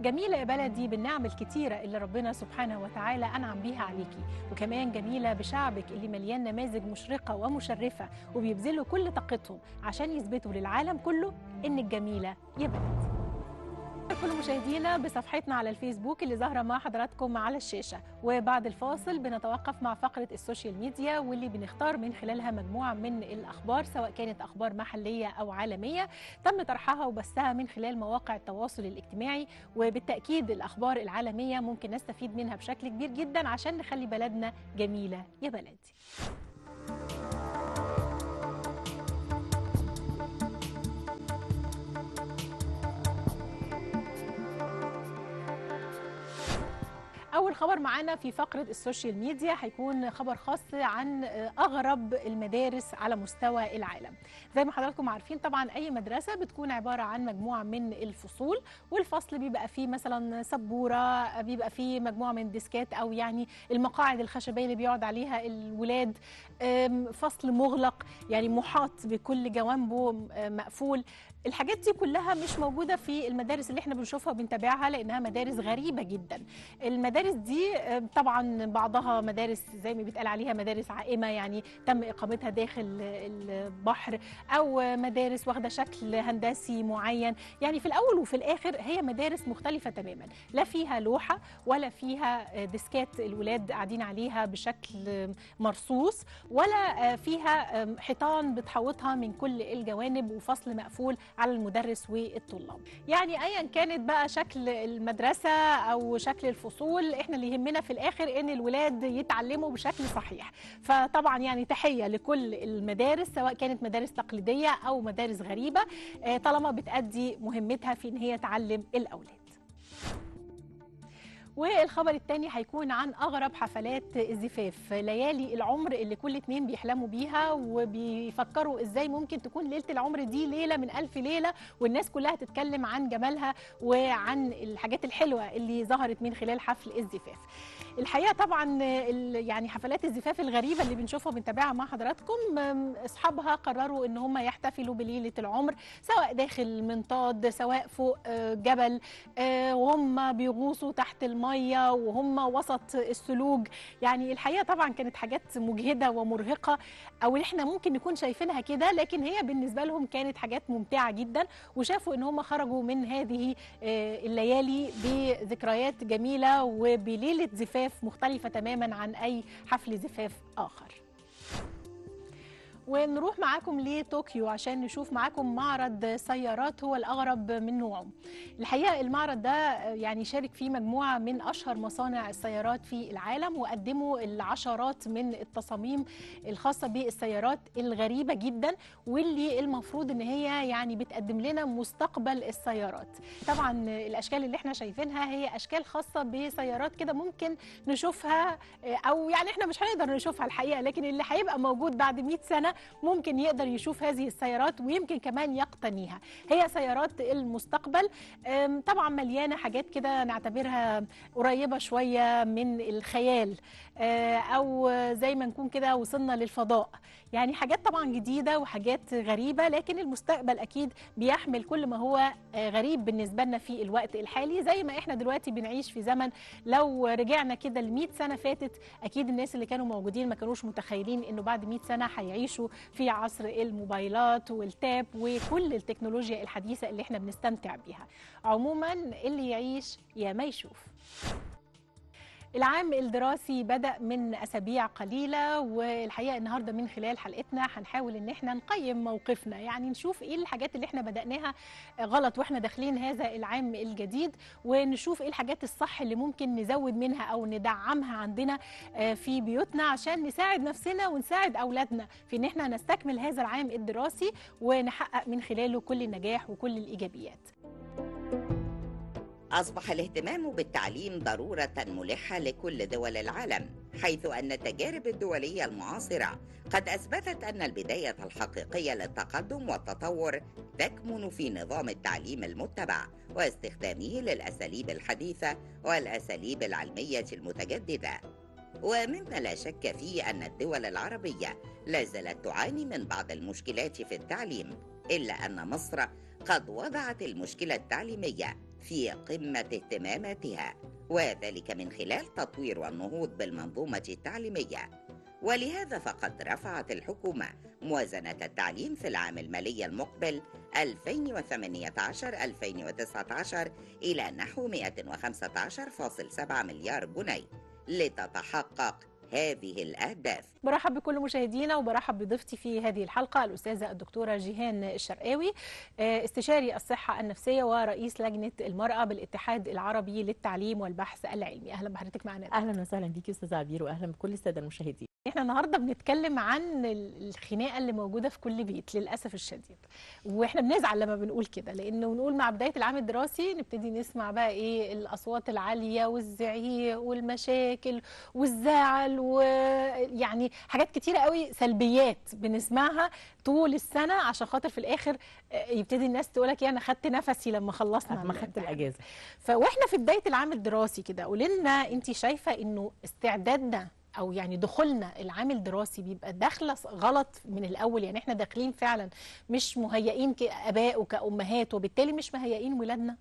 جميلة يا بلدي بالنعم الكتيرة اللي ربنا سبحانه وتعالى أنعم بيها عليكي وكمان جميلة بشعبك اللي مليان نماذج مشرقة ومشرفة وبيبذلوا كل طاقتهم عشان يثبتوا للعالم كله إنك جميلة يا بلدي. كل مشاهدينا بصفحتنا على الفيسبوك اللي ظاهرة مع حضراتكم على الشاشة. وبعد الفاصل بنتوقف مع فقرة ال social media واللي بنختار من خلالها مجموعة من الأخبار سواء كانت أخبار محلية أو عالمية تم طرحها وبثها من خلال مواقع التواصل الاجتماعي. وبالتأكيد الأخبار العالمية ممكن نستفيد منها بشكل كبير جدا عشان نخلي بلدنا جميلة يا بلدي. خبر معانا في فقرة السوشيال ميديا هيكون خبر خاص عن أغرب المدارس على مستوى العالم. زي ما حضراتكم عارفين طبعا أي مدرسة بتكون عبارة عن مجموعة من الفصول والفصل بيبقى فيه مثلا سبورة بيبقى فيه مجموعة من الديسكات أو يعني المقاعد الخشبية اللي بيقعد عليها الولاد. فصل مغلق يعني محاط بكل جوانبه مقفول. الحاجات دي كلها مش موجودة في المدارس اللي إحنا بنشوفها وبنتابعها لأنها مدارس غريبة جدا. المدارس دي طبعا بعضها مدارس زي ما بيتقال عليها مدارس عائمة يعني تم إقامتها داخل البحر أو مدارس واخدة شكل هندسي معين. يعني في الأول وفي الآخر هي مدارس مختلفة تماما. لا فيها لوحة ولا فيها ديسكات الولاد قاعدين عليها بشكل مرصوص ولا فيها حيطان بتحوطها من كل الجوانب وفصل مقفول على المدرس والطلاب. يعني ايا كانت بقى شكل المدرسة أو شكل الفصول إحنا اللي يهمنا في الآخر إن الولاد يتعلموا بشكل صحيح. فطبعا يعني تحية لكل المدارس سواء كانت مدارس تقليدية أو مدارس غريبة طالما بتأدي مهمتها في إن هي تعلم الأولاد. والخبر الثاني هيكون عن أغرب حفلات الزفاف. ليالي العمر اللي كل اتنين بيحلموا بيها وبيفكروا إزاي ممكن تكون ليلة العمر دي ليلة من ألف ليلة والناس كلها تتكلم عن جمالها وعن الحاجات الحلوة اللي ظهرت من خلال حفل الزفاف. الحقيقة طبعا يعني حفلات الزفاف الغريبة اللي بنشوفها وبنتابعها مع حضراتكم أصحابها قرروا إن هم يحتفلوا بليلة العمر سواء داخل منطاد سواء فوق جبل وهم بيغوصوا تحت المية وهم وسط السلوج يعني الحقيقة طبعا كانت حاجات مجهدة ومرهقة أو إحنا ممكن نكون شايفينها كده لكن هي بالنسبة لهم كانت حاجات ممتعة جدا وشافوا إن هم خرجوا من هذه الليالي بذكريات جميلة وبليلة زفاف مختلفة تماما عن أي حفل زفاف آخر. ونروح معاكم لطوكيو عشان نشوف معاكم معرض سيارات هو الأغرب من نوعه. الحقيقة المعرض ده يعني شارك فيه مجموعة من أشهر مصانع السيارات في العالم وقدموا العشرات من التصاميم الخاصة بالسيارات الغريبة جدا واللي المفروض إن هي يعني بتقدم لنا مستقبل السيارات. طبعا الأشكال اللي إحنا شايفينها هي أشكال خاصة بسيارات كده ممكن نشوفها أو يعني إحنا مش هنقدر نشوفها الحقيقة لكن اللي هيبقى موجود بعد 100 سنة ممكن يقدر يشوف هذه السيارات ويمكن كمان يقتنيها. هي سيارات المستقبل. طبعا مليانة حاجات كده نعتبرها قريبة شوية من الخيال أو زي ما نكون كده وصلنا للفضاء. يعني حاجات طبعا جديدة وحاجات غريبة لكن المستقبل أكيد بيحمل كل ما هو غريب بالنسبة لنا في الوقت الحالي. زي ما إحنا دلوقتي بنعيش في زمن لو رجعنا كده ل 100 سنة فاتت أكيد الناس اللي كانوا موجودين ما كانوش متخيلين إنه بعد 100 سنة هيعيشوا في عصر الموبايلات والتاب وكل التكنولوجيا الحديثة اللي إحنا بنستمتع بيها. عموما اللي يعيش يا ما يشوف. العام الدراسي بدأ من أسابيع قليلة والحقيقة النهاردة من خلال حلقتنا هنحاول إن إحنا نقيم موقفنا. يعني نشوف إيه الحاجات اللي إحنا بدأناها غلط وإحنا داخلين هذا العام الجديد ونشوف إيه الحاجات الصح اللي ممكن نزود منها أو ندعمها عندنا في بيوتنا عشان نساعد نفسنا ونساعد أولادنا في إن إحنا نستكمل هذا العام الدراسي ونحقق من خلاله كل النجاح وكل الإيجابيات. أصبح الاهتمام بالتعليم ضرورة ملحة لكل دول العالم حيث أن التجارب الدولية المعاصرة قد أثبتت أن البداية الحقيقية للتقدم والتطور تكمن في نظام التعليم المتبع واستخدامه للأساليب الحديثة والأساليب العلمية المتجددة. ومما لا شك فيه أن الدول العربية لا زالت تعاني من بعض المشكلات في التعليم إلا أن مصر قد وضعت المشكلة التعليمية في قمة اهتماماتها وذلك من خلال تطوير والنهوض بالمنظومة التعليمية. ولهذا فقد رفعت الحكومة موازنة التعليم في العام المالي المقبل 2018-2019 إلى نحو 115.7 مليار جنيه لتتحقق هذه الأهداف. برحب بكل مشاهدينا وبرحب بضيفتي في هذه الحلقة الأستاذة الدكتورة جيهان الشرقاوي آه، استشاري الصحة النفسية ورئيس لجنة المرأة بالاتحاد العربي للتعليم والبحث العلمي. أهلا بحضرتك معنا. أهلا وسهلا بيكي أستاذة عبير واهلا بكل السادة المشاهدين. إحنا النهارده بنتكلم عن ال- الخناقه اللي موجوده في كل بيت للاسف الشديد وإحنا بنزعل لما بنقول كده لأنه نقول مع بدايه العام الدراسي نبتدي نسمع بقى إيه الاصوات العاليه والزعيق والمشاكل والزعل ويعني حاجات كتيره قوي سلبيات بنسمعها طول السنة عشان خاطر في الآخر يبتدي الناس تقولك يعني أنا خدت نفسي لما خلصنا ما خدت. الأجازة فواحنا في بدايه العام الدراسي كده قولي لنا انت شايفه انه استعدادنا أو يعني دخولنا العام الدراسي بيبقى داخلة غلط من الأول. يعني إحنا داخلين فعلا مش مهيئين كاباء وكأمهات وبالتالي مش مهيئين ولادنا.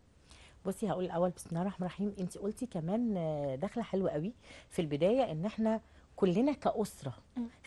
بصي هقول الأول. بسم الله الرحمن الرحيم. أنت قلتي كمان آه، دخله حلوة قوي في البداية إن إحنا كلنا كأسرة.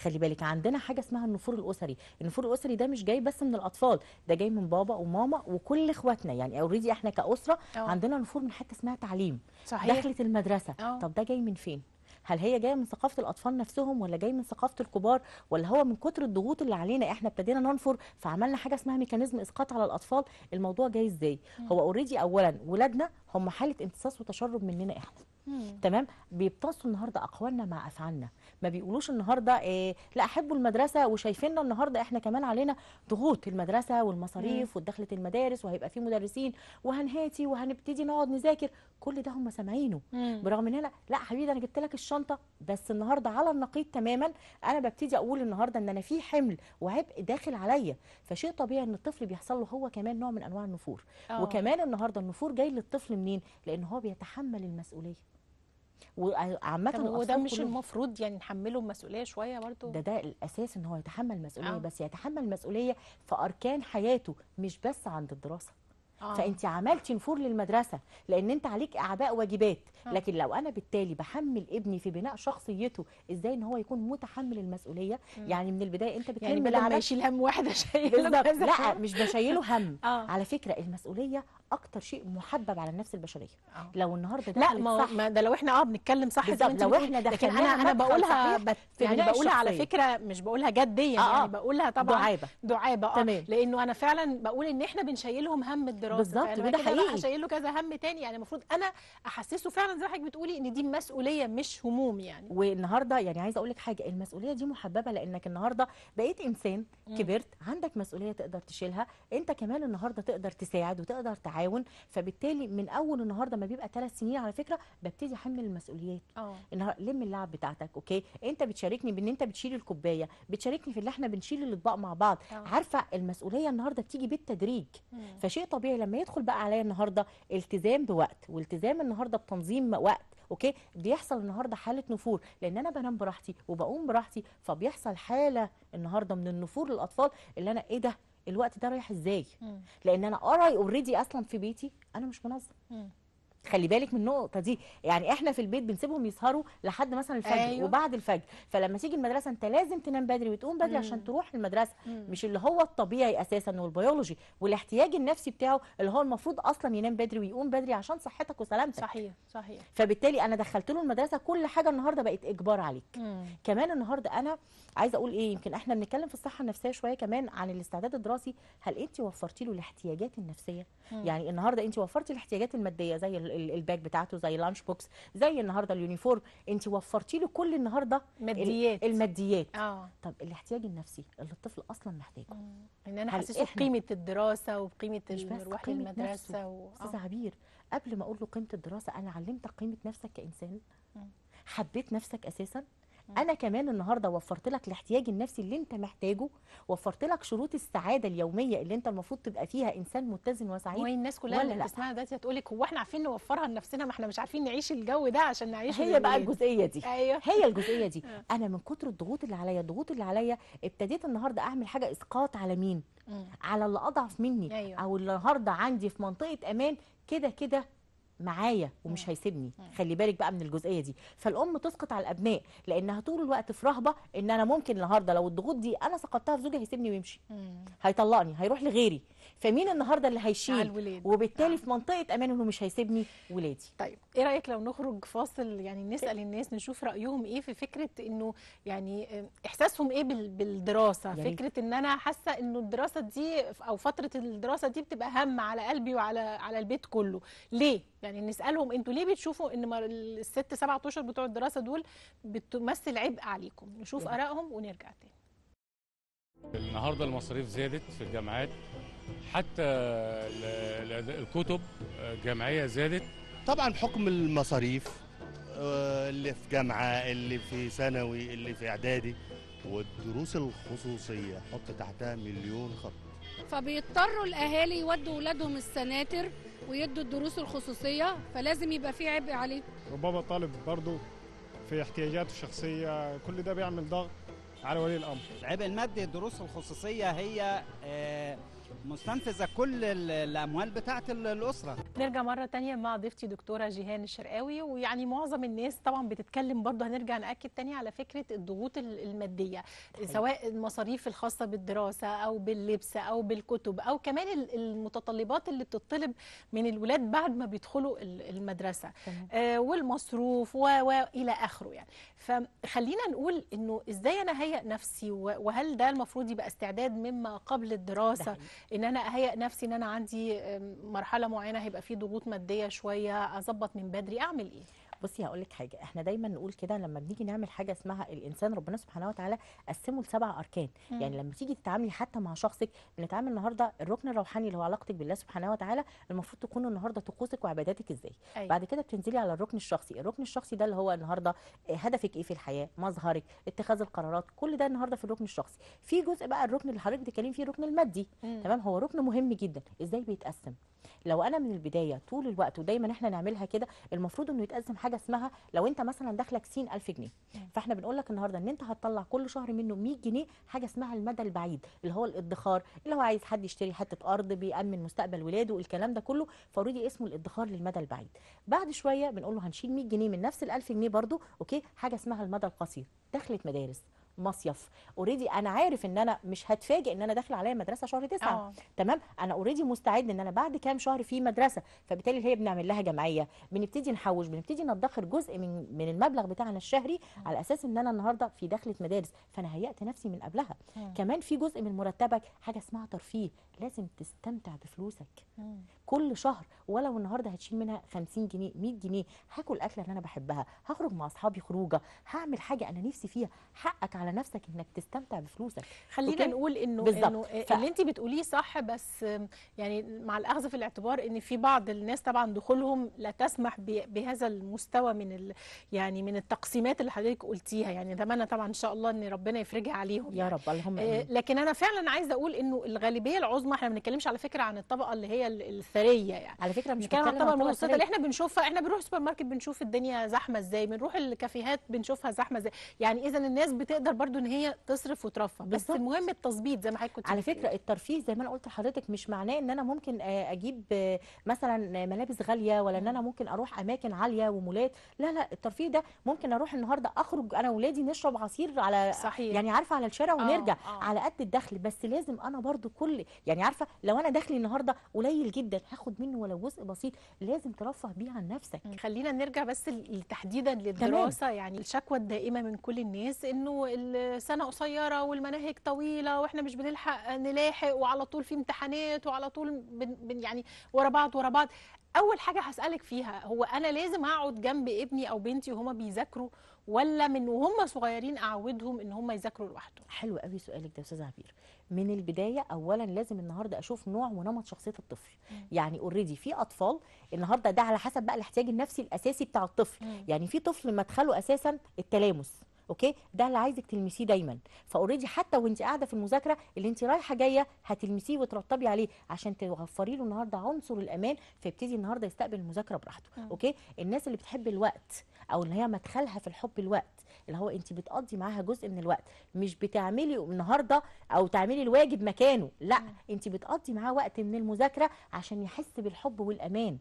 خلي بالك عندنا حاجة اسمها النفور الأسري. النفور الأسري ده مش جاي بس من الأطفال ده جاي من بابا وماما وكل إخواتنا. يعني already إحنا كأسرة أه. عندنا نفور من حتة اسمها تعليم. صحيح. دخلت المدرسة. أه. طب ده جاي من فين؟ هل هي جاية من ثقافة الأطفال نفسهم ولا جاي من ثقافة الكبار ولا هو من كتر الضغوط اللي علينا إحنا ابتدينا ننفر فعملنا حاجة اسمها mechanism إسقاط على الأطفال؟ الموضوع جاي إزاي. هو already اولا ولادنا هم حالة امتصاص وتشرب مننا إحنا. مم. تمام؟ بيبتصوا النهارده أقوالنا مع أفعالنا. ما بيقولوش النهارده إيه لا أحبوا المدرسة وشايفيننا النهارده إحنا كمان علينا ضغوط المدرسة والمصاريف ودخله المدارس وهيبقى في مدرسين وهنهاتي وهنبتدي نقعد نذاكر. كل ده هم سامعينه. برغم إن أنا لا حبيبي أنا جبت لك الشنطة بس النهارده على النقيض تماما. أنا ببتدي أقول النهارده إن أنا في حمل وعبء داخل عليا. فشيء طبيعي إن الطفل بيحصل له هو كمان نوع من أنواع النفور. آه. وكمان النهارده النفور جاي للطفل منين؟ لأن هو بيتحمل المسؤولية. وعامة طب هو ده الأطفال مش المفروض يعني نحمله المسؤوليه شوية برضو ده ده الأساس إن هو يتحمل المسؤوليه آه. بس يتحمل المسؤوليه في أركان حياته مش بس عند الدراسة آه. فأنت عملتي نفور للمدرسة لأن أنت عليك أعباء واجبات آه. لكن لو أنا بالتالي بحمل ابني في بناء شخصيته إزاي إن هو يكون متحمل المسؤولية مم. يعني من البداية أنت يعني بترمي بدل ما يشيل هم واحدة شايل بالظبط كذا لا. مش بشيله هم آه على فكرة المسؤولية أكتر شيء محبب على النفس البشرية آه. لو النهارده لا دخلت ما, ما ده لو إحنا آه بنتكلم صح زي ما لو. إحنا لكن أنا أنا بقولها بت يعني بناء بقولها على الشخصية. فكرة مش بقولها جديا آه، يعني آه. بقولها طبعا دعابه دعابه آه تمام. لأنه أنا فعلا بقول إن إحنا بنشيلهم هم الدراسة بالظبط، وده حقيقي. اشيل له كذا هم تاني يعني المفروض أنا أحسسه فعلا زي ما حضرتك بتقولي إن دي مسؤولية مش هموم يعني والنهاردة يعني عايزة أقول لك حاجة المسؤولية دي محببة لأنك النهارده بقيت إنسان. كبرت عندك مسؤولية تقدر تشيلها أنت كمان النهارده تقدر تساعد وتقدر تعاون فبالتالي من أول النهارده ما بيبقى ثلاث سنين على فكرة ببتدي أحمل المسؤوليات. آه. النهارده لم اللعب بتاعتك okay؟ أنت بتشاركني بإن أنت بتشيل الكوباية بتشاركني في اللي إحنا بنشيل الأطباق مع بعض. آه. عارفة المسؤولية النهارده بتيجي بالتدريج. مم. فشيء طبيعي لما يدخل بقى عليا النهارده التزام بوقت والتزام النهارده بتنظيم وقت okay؟ بيحصل النهارده حالة نفور لأن أنا بنام براحتي وبقوم براحتي فبيحصل حالة النهارده من النفور للأطفال اللي أنا إيه ده؟ الوقت ده رايح إزاي. لأن أنا already already أصلا في بيتي أنا مش منظم. خلي بالك من النقطة دي يعني إحنا في البيت بنسيبهم يسهروا لحد مثلا الفجر. أيوه. وبعد الفجر فلما تيجي المدرسة أنت لازم تنام بدري وتقوم بدري مم. عشان تروح المدرسة مم. مش اللي هو الطبيعي أساسا والبيولوجي والاحتياج النفسي بتاعه اللي هو المفروض أصلا ينام بدري ويقوم بدري عشان صحتك وسلامتك صحيح صحيح فبالتالي أنا دخلت له المدرسة كل حاجة النهارده بقت إجبار عليك مم. كمان النهارده أنا عايزة أقول إيه يمكن إحنا بنتكلم في الصحة النفسية شوية كمان عن الاستعداد الدراسي هل انت وفرتي له الاحتياجات النفسية مم. يعني النهارده انت وفرتي الاحتياجات المادية زي ال bag بتاعته زي ال lunch box زي النهارده ال uniform انت وفرتي له كل النهارده ال- ماديات الماديات آه طب الاحتياج النفسي اللي الطفل أصلا محتاجه مم. إن أنا إحنا- بقيمة الدراسة وبقيمة نفسه. و... أستاذ آه. عبير قبل ما أقول له قيمة الدراسة أنا علمتك قيمة نفسك كإنسان مم. حبيت نفسك أساسا. أنا كمان النهارده وفرت لك الاحتياج النفسي اللي أنت محتاجه وفرت لك شروط السعادة اليومية اللي أنت المفروض تبقى فيها إنسان متزن وسعيد الناس كلها اللي؟ بتسمعنا دلوقتي هتقول لك هو إحنا عارفين نوفرها لنفسنا ما إحنا مش عارفين نعيش الجو ده عشان نعيش هي بقى الجزئية دي أيوه هي الجزئية دي آه. أنا من كتر الضغوط اللي عليا الضغوط اللي عليا ابتديت النهارده أعمل حاجة إسقاط على مين مم. على اللي أضعف مني أيوة. أو النهارده عندي في منطقة أمان كده كده معايا ومش. هيسيبني. خلي بالك بقى من الجزئية دي فالأم تسقط على الأبناء لأنها طول الوقت في رهبة إن أنا ممكن النهارده لو الضغوط دي أنا سقطتها في زوجي هيسيبني ويمشي. هيطلقني هيروح لغيري فمين النهارده اللي هيشيل وبالتالي آه. في منطقة أمان إنه مش هيسيبني ولادي طيب إيه رأيك لو نخرج فاصل يعني نسأل الناس نشوف رأيهم إيه في فكرة إنه يعني آه، إحساسهم إيه بال- بالدراسة ريت. فكرة إن أنا حاسة إنه الدراسة دي أو فترة الدراسة دي بتبقى هم على قلبي وعلى على البيت كله ليه يعني نسألهم أنتوا ليه بتشوفوا إن الست سبعة أشهر بتوع الدراسة دول بتمثل عبء عليكم؟ نشوف. آرائهم ونرجع تاني. النهارده المصاريف زادت في الجامعات حتى ال- ال- الكتب الجامعية زادت. طبعا بحكم المصاريف آه، اللي في جامعة اللي في ثانوي اللي في إعدادي والدروس الخصوصية حط تحتها مليون خط. فبيضطروا الأهالي يودوا ولادهم السناتر ويدوا الدروس الخصوصية فلازم يبقى في عبء عليهم ربما الطالب برضه في احتياجاته الشخصية كل ده بيعمل ضغط على ولي الأمر. العبء المادي الدروس الخصوصية هي آه، مستنفذة كل ال- الأموال بتاعت ال- الأسرة نرجع مرة تانية مع ضيفتي دكتورة جيهان الشرقاوي ويعني معظم الناس طبعا بتتكلم برضه هنرجع نأكد تاني على فكرة الضغوط ال- المادية سواء المصاريف الخاصة بالدراسة أو باللبس أو بالكتب أو كمان ال- المتطلبات اللي بتطلب من الولاد بعد ما بيدخلوا ال- المدرسة تمام. آه، والمصروف والى آخره يعني فخلينا نقول إنه إزاي أنا أهيئ نفسي وهل ده المفروض يبقى استعداد مما قبل ده الدراسه حقيقي. إن أنا أهيئ نفسي إن أنا عندي مرحلة معينة هيبقى في ضغوط مادية شوية أظبط من بدري أعمل إيه؟ بصي هقول لك حاجة. إحنا دايما نقول كده لما بنيجي نعمل حاجة اسمها الإنسان ربنا سبحانه وتعالى قسمه لسبع أركان. مم. يعني لما تيجي تتعاملي حتى مع شخصك بنتعامل النهارده الركن الروحاني اللي هو علاقتك بالله سبحانه وتعالى المفروض تكون النهارده طقوسك وعباداتك إزاي؟ أيوة. بعد كده بتنزلي على الركن الشخصي. الركن الشخصي ده اللي هو النهارده آه، هدفك إيه في الحياة؟ مظهرك اتخاذ القرارات كل ده النهارده في الركن الشخصي. في جزء بقى الركن اللي حضرتك بتتكلمي فيه الركن المادي. مم. تمام؟ هو ركن مهم جدا. إزاي بيتقسم؟ لو أنا من البداية طول الوقت ودايما إحنا نعملها كده المفروض إنه يتقسم حاجة اسمها لو أنت مثلا داخلك 60000 جنيه. فإحنا بنقول لك النهارده إن أنت هتطلع كل شهر منه 100 جنيه حاجة اسمها المدى البعيد اللي هو الادخار اللي هو عايز حد يشتري حتة أرض بيأمن مستقبل ولاده الكلام ده كله. ف already اسمه الادخار للمدى البعيد. بعد شوية بنقول له هنشيل 100 جنيه من نفس ال 1000 جنيه برضو okay؟ حاجة اسمها المدى القصير. دخلت مدارس. مصيف. already أنا عارف إن أنا مش هتفاجئ إن أنا داخله عليا مدرسة شهر تسعة. آه. تمام؟ أنا already مستعد إن أنا بعد كام شهر في مدرسة. فبالتالي هي بنعمل لها جمعية. بنبتدي نحوش. بنبتدي ندخر جزء من من المبلغ بتاعنا الشهري على أساس إن أنا النهارده في دخلة مدارس. فأنا هيأت نفسي من قبلها. مم. كمان في جزء من مرتبك حاجة اسمها ترفيه. لازم تستمتع بفلوسك. مم. كل شهر ولو النهارده هتشيل منها 50 جنيه 100 جنيه هاكل أكلة اللي أنا بحبها. هخرج مع أصحابي خروجة. هعمل حاجة أنا نفسي فيها. حقك على نفسك إنك تستمتع بفلوسك خلينا أوكي؟ نقول إنه. إنه ف- اللي انت بتقوليه صح بس يعني مع الأخذ في الاعتبار إن في بعض الناس طبعا دخولهم لا تسمح بهذا المستوى من ال يعني من التقسيمات اللي حضرتك قلتيها يعني اتمنى طبعا إن شاء الله إن ربنا يفرجها عليهم يا يعني. رب اللهم آه، لكن أنا فعلا عايزة أقول إنه الغالبية العظمى إحنا ما بنتكلمش على فكرة عن الطبقة اللي هي ال- الثرية يعني على فكرة مش بنتكلم عن الطبقة المتوسطه. اللي إحنا بنشوفها إحنا بنروح السوبر ماركت بنشوف الدنيا زحمة إزاي بنروح الكافيهات بنشوفها زحمة إزاي يعني إذا الناس بتقدر برضو إن هي تصرف وترفه. بس بالظبط. المهم التظبيط زي ما حضرتك كنت على. فكرة الترفيه زي ما أنا قلت لحضرتك مش معناه إن أنا ممكن آه، أجيب آه، مثلا ملابس غالية ولا إن أنا ممكن أروح أماكن عالية ومولات. لا لا الترفيه ده ممكن أروح النهارده أخرج أنا واولادي نشرب عصير على صحيح. يعني عارفة على الشارع ونرجع آه. على قد الدخل. بس لازم أنا برضو كل يعني عارفة لو أنا دخلي النهارده قليل جدا هاخد منه ولو جزء بسيط. لازم ترفه بيه عن نفسك. خلينا نرجع بس تحديدا للدراسة. يعني الشكوى الدائمة من كل الناس إنه السنة قصيرة والمناهج طويلة وإحنا مش بنلحق نلاحق وعلى طول في امتحانات وعلى طول بن بن يعني ورا بعض ورا بعض. أول حاجة هسألك فيها هو أنا لازم أقعد جنب ابني أو بنتي وهما بيذاكروا ولا من وهم صغيرين أعودهم إن هم يذاكروا لوحدهم؟ حلو قوي سؤالك ده يا أستاذة عبير. من البداية اولا لازم النهارده أشوف نوع ونمط شخصية الطفل. يعني already في أطفال النهارده ده على حسب بقى الاحتياج النفسي الأساسي بتاع الطفل. يعني في طفل مدخله أساسا التلامس. okay؟ ده اللي عايزك تلمسيه دايما. ف already حتى وأنت قاعدة في المذاكرة اللي أنت رايحة جاية هتلمسيه وتطبطبي عليه عشان توفري له النهارده عنصر الأمان فيبتدي النهارده يستقبل المذاكرة براحته. okay؟ الناس اللي بتحب الوقت أو اللي هي مدخلها في الحب الوقت اللي هو أنت بتقضي معاها جزء من الوقت مش بتعملي النهارده أو تعملي الواجب مكانه لأ. أنت بتقضي معاه وقت من المذاكرة عشان يحس بالحب والأمان.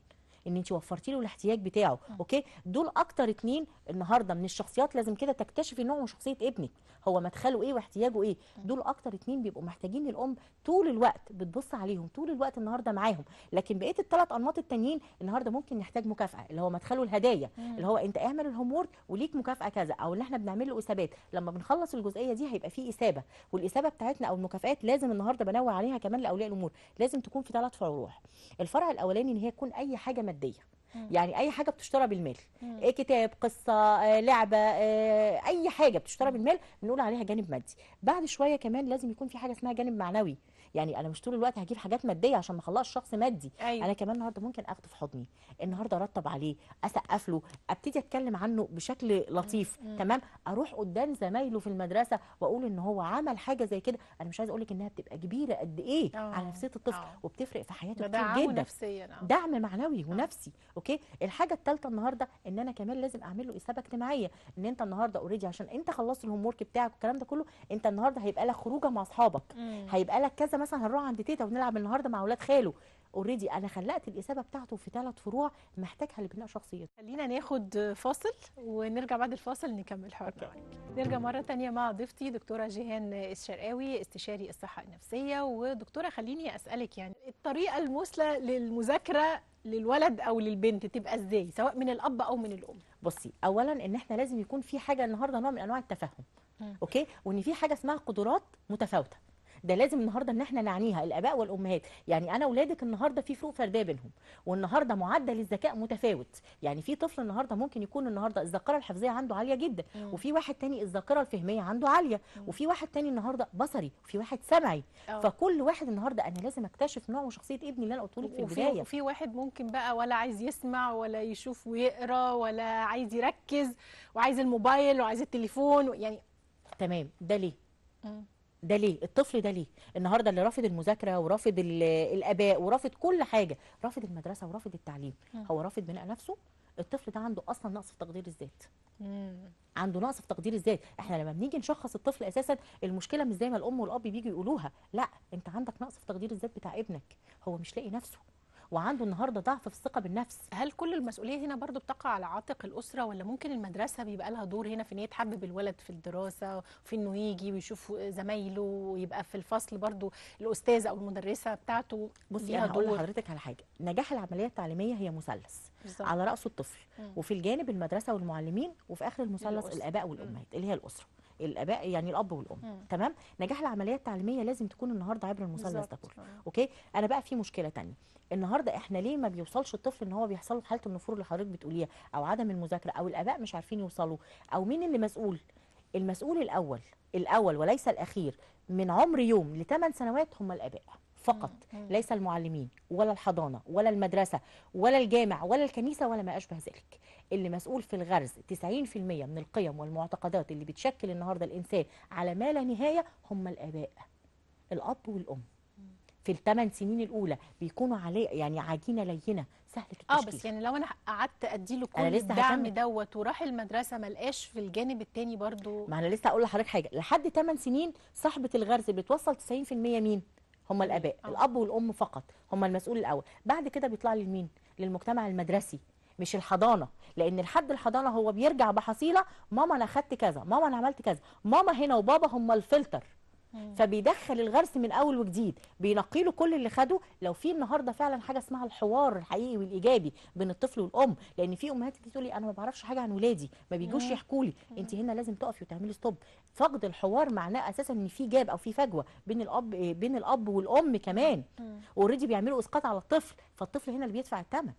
إن انت وفرتي له الاحتياج بتاعه. أوكي؟ دول أكتر اتنين النهارده من الشخصيات لازم كده تكتشفي نوع من شخصية ابنك هو مدخله إيه واحتياجه إيه؟ دول أكتر اتنين بيبقوا محتاجين الام طول الوقت بتبص عليهم طول الوقت النهارده معاهم لكن بقية الثلاث أنماط التانيين النهارده ممكن يحتاج مكافأة اللي هو مدخله الهدايا اللي هو أنت اعمل الهوم وورك وليك مكافأة كذا أو اللي إحنا بنعمل له اثابات لما بنخلص الجزئية دي هيبقى في إثابة والإثابة بتاعتنا أو المكافئات لازم النهارده بنوع عليها كمان لأولياء الأمور لازم تكون في ثلاث فروع الفرع الأولاني إن هي تكون أي حاجة مادية. يعني أي حاجة بتشترى بالمال. إيه كتاب قصة آه، لعبة آه، أي حاجة بتشترى بالمال بنقول عليها جانب مادي. بعد شوية كمان لازم يكون في حاجة اسمها جانب معنوي. يعني أنا مش طول الوقت هجيب حاجات مادية عشان ما أخلقش شخص مادي أيوه أنا كمان النهارده ممكن آخده في حضني النهارده أطبطب عليه اسقف له أبتدي أتكلم عنه بشكل لطيف مم. تمام أروح قدام زمايله في المدرسة وأقول إن هو عمل حاجة زي كده أنا مش عايزة أقول لك إنها بتبقى كبيرة قد إيه آه، على نفسية الطفل آه. وبتفرق في حياته كتير جدا نفسيا آه. دعم معنوي ونفسي okay الحاجة الثالثه النهارده إن أنا كمان لازم أعمل له إثابة اجتماعية إن أنت النهارده already عشان أنت خلصت ال homework بتاعك والكلام ده كله أنت النهارده هيبقى لك خروجة مع أصحابك. هيبقى لك كذا مثلا هنروح عند تيتا ونلعب النهارده مع أولاد خاله. اوريدي أنا خلقت الاثابه بتاعته في ثلاث فروع محتاجها لبناء شخصيته. خلينا ناخد فاصل ونرجع بعد الفاصل نكمل حوارنا معاك. نرجع مرة تانية مع ضيفتي دكتورة جيهان الشرقاوي استشاري الصحة النفسية. ودكتورة خليني أسألك يعني الطريقة المثلى للمذاكرة للولد أو للبنت تبقى إزاي؟ سواء من الأب أو من الأم. بصي اولا إن إحنا لازم يكون في حاجة النهارده نوع من أنواع التفاهم. أوكي؟ وإن في حاجة اسمها قدرات متفاوتة. ده لازم النهارده ان إحنا نعنيها الآباء والأمهات يعني أنا اولادك النهارده في فروق فردية بينهم والنهارده معدل الذكاء متفاوت يعني في طفل النهارده ممكن يكون النهارده الذاكرة الحفظية عنده عالية جدا مم. وفي واحد تاني الذاكرة الفهمية عنده عالية مم. وفي واحد تاني النهارده بصري وفي واحد سمعي آه. فكل واحد النهارده أنا لازم أكتشف نوع وشخصية ابني اللي أنا قلت لك في البداية وفي واحد ممكن بقى ولا عايز يسمع ولا يشوف ويقرأ ولا عايز يركز وعايز الموبايل وعايز التليفون يعني تمام ده ليه مم. ده ليه؟ الطفل ده ليه؟ النهارده اللي رافض المذاكره ورافض ال- الاباء ورافض كل حاجة رافض المدرسة ورافض التعليم مم. هو رافض بناء نفسه؟ الطفل ده عنده أصلا نقص في تقدير الذات. عنده نقص في تقدير الذات. إحنا لما بنيجي نشخص الطفل أساسا المشكلة مش زي ما الأم والأب بيجوا يقولوها لأ أنت عندك نقص في تقدير الذات بتاع ابنك هو مش لاقي نفسه. وعنده النهارده ضعف في الثقة بالنفس هل كل المسؤولية هنا برضو بتقع على عاتق الأسرة ولا ممكن المدرسة بيبقى لها دور هنا في إن هي تحبب الولد في الدراسة في إنه يجي ويشوف زمايله ويبقى في الفصل برضو الأستاذة أو المدرسة بتاعته بصي أنا هقول. لحضرتك على حاجة نجاح العملية التعليمية هي مثلث. على راسه الطفل. وفي الجانب المدرسة والمعلمين وفي آخر المثلث. الآباء والأمهات اللي هي الأسرة الاباء يعني الأب والأم. مم. تمام؟ نجاح العملية التعليمية لازم تكون النهارده عبر المثلث ده. كله. أوكي؟ أنا بقى في مشكلة تانية. النهارده إحنا ليه ما بيوصلش الطفل إن هو بيحصل له حالة النفور اللي حضرتك بتقوليها أو عدم المذاكرة أو الأباء مش عارفين يوصلوا أو مين اللي مسؤول؟ المسؤول الأول الأول وليس الأخير من عمر يوم لثمان سنوات هم الأباء. فقط. ليس المعلمين ولا الحضانة ولا المدرسة ولا الجامع ولا الكنيسة ولا ما أشبه ذلك. اللي مسؤول في الغرز 90% من القيم والمعتقدات اللي بتشكل النهارده الإنسان على ما لا نهاية هم الآباء الأب والأم. في الثمان سنين الأولى بيكونوا عليه يعني عجينه لينة سهلة آه التشكيل. بس يعني لو أنا قعدت اديله كل أنا لسه الدعم. دوت وراح المدرسة ما لقاش في الجانب التاني برضو؟ ما أنا لسه هقول لحضرتك حاجة لحد 8 سنين صاحبة الغرس بتوصل 90% مين؟ هم الآباء آه. الأب والأم فقط هم المسؤول الأول بعد كده بيطلع لي لمين للمجتمع المدرسي مش الحضانة لأن لحد الحضانة هو بيرجع بحصيلة ماما أنا خدت كذا ماما أنا عملت كذا ماما هنا وبابا هم الفلتر. فبيدخل الغرس من أول وجديد بينقي له كل اللي خده. لو في النهارده فعلا حاجة اسمها الحوار الحقيقي والإيجابي بين الطفل والأم لأن في أمهات كتير تقول لي أنا ما بعرفش حاجة عن ولادي ما بيجوش. يحكوا لي. انت هنا لازم تقفي وتعملي stop فقد الحوار معناه أساسا إن في gap أو في فجوة بين الأب بين الأب والأم كمان. already بيعملوا إسقاط على الطفل فالطفل هنا اللي بيدفع الثمن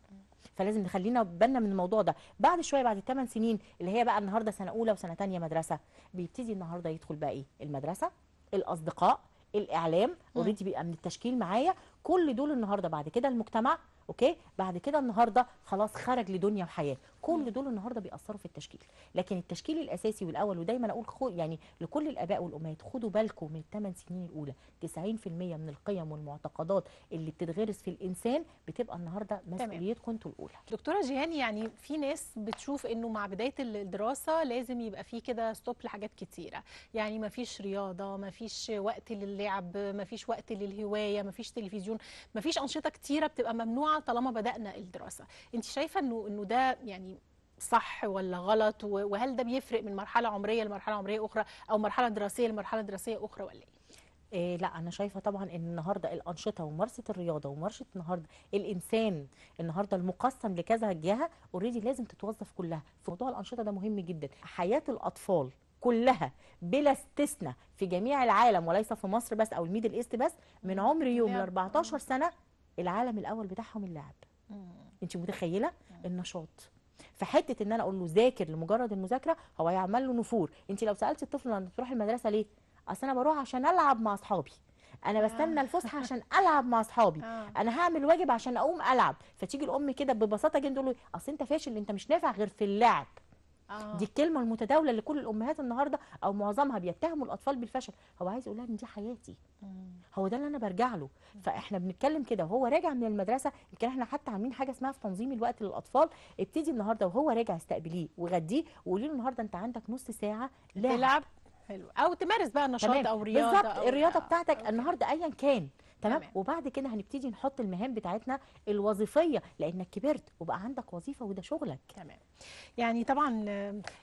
فلازم نخلينا بالنا من الموضوع ده. بعد شوية بعد الثمان سنين اللي هي بقى النهارده سنة أولى وسنة ثانية مدرسة بيبتدي النهارده يدخل بقى إيه؟ المدرسة. الأصدقاء الإعلام already بيبقى من التشكيل معايا. كل دول النهارده بعد كده المجتمع okay؟ بعد كده النهارده خلاص خرج لدنيا وحياة. كل دول النهارده بيأثروا في التشكيل. لكن التشكيل الأساسي والأول ودايما أقول خو يعني لكل الآباء والأمهات خدوا بالكم من الثمان سنين الأولى. 90% من القيم والمعتقدات اللي بتتغرس في الإنسان بتبقى النهارده مسؤوليتكم أنتوا الأولى. دكتورة جيهان يعني في ناس بتشوف إنه مع بداية الدراسة لازم يبقى في كده ستوب لحاجات كتيرة. يعني ما فيش رياضة ما فيش وقت للعب ما فيش وقت للهواية ما فيش تلفزيون ما فيش أنشطة كتيرة بتبقى ممنوعة طالما بدأنا الدراسة. انت شايفة انه انه ده يعني صح ولا غلط؟ وهل ده بيفرق من مرحلة عمرية لمرحلة عمرية أخرى أو مرحلة دراسية لمرحلة دراسية أخرى ولا إيه؟ إيه لا أنا شايفة طبعا إن النهارده الأنشطة وممارسة الرياضة وممارسة النهارده الإنسان النهارده المقسم لكذا جهة already لازم تتوظف كلها. في موضوع الأنشطة ده مهم جدا. حياة الأطفال كلها بلا استثناء في جميع العالم وليس في مصر بس أو ال Middle East بس من عمر يوم ل لعب. 14 سنة العالم الأول بتاعهم اللعب. انت متخيلة؟ النشاط. فحته إن أنا أقول له ذاكر لمجرد المذاكرة هو هيعمل له نفور. انت لو سالتي الطفل لما بتروح المدرسة ليه؟ أصل أنا بروح عشان ألعب مع أصحابي. أنا بستنى الفسحة عشان ألعب مع أصحابي. آه. أنا هعمل واجب عشان أقوم ألعب. فتيجي الأم كده ببساطة جدا تقول له أصل أنت فاشل أنت مش نافع غير في اللعب. آه. دي الكلمة المتداولة اللي كل الأمهات النهارده أو معظمها بيتهموا الأطفال بالفشل. هو عايز يقول لها إن دي حياتي. هو ده اللي أنا برجع له. فإحنا بنتكلم كده. وهو راجع من المدرسة يمكن إحنا حتى عاملين حاجة اسمها في تنظيم الوقت للأطفال ابتدي النهارده وهو راجع استقبليه وغديه وقولي له النهارده أنت عندك نص ساعة لعب. تلعب؟ حلو. أو تمارس بقى نشاط تمام. أو رياضه بالظبط. أو الرياضة آه، بتاعتك أوكي. النهارده ايا كان. تمام؟ تمام. وبعد كده هنبتدي نحط المهام بتاعتنا الوظيفية لأنك كبرت وبقى عندك وظيفة وده شغلك. تمام. يعني طبعا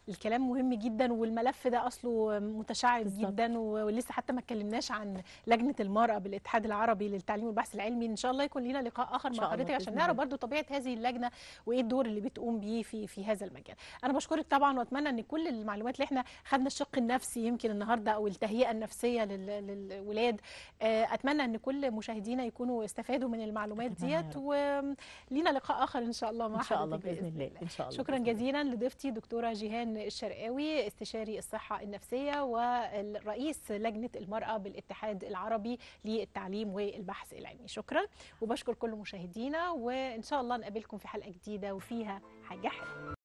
الكلام مهم جدا والملف ده أصله متشعب بالظبط. جدا ولسه حتى ما اتكلمناش عن لجنة المرأة بالاتحاد العربي للتعليم والبحث العلمي إن شاء الله يكون لنا لقاء آخر إن مع الله حضرتك عشان نعرف الله. برضو طبيعة هذه اللجنة وإيه الدور اللي بتقوم بيه في في هذا المجال أنا بشكرك طبعا وأتمنى إن كل المعلومات اللي إحنا خدنا الشق النفسي يمكن النهارده أو التهيئة النفسية لل- للولاد آه، أتمنى إن كل مشاهدينا يكونوا استفادوا من المعلومات ديت. ولينا لقاء آخر إن شاء الله مع إن شاء الله حضرتك بإذن الله إن شاء الله شكرا الله. جزيلا لضيفتي دكتورة جيهان الشرقاوي استشاري الصحة النفسية ورئيس لجنة المرأة بالاتحاد العربي للتعليم والبحث العلمي. شكرا وبشكر كل مشاهدينا وإن شاء الله نقابلكم في حلقة جديدة وفيها حاجة حلوة.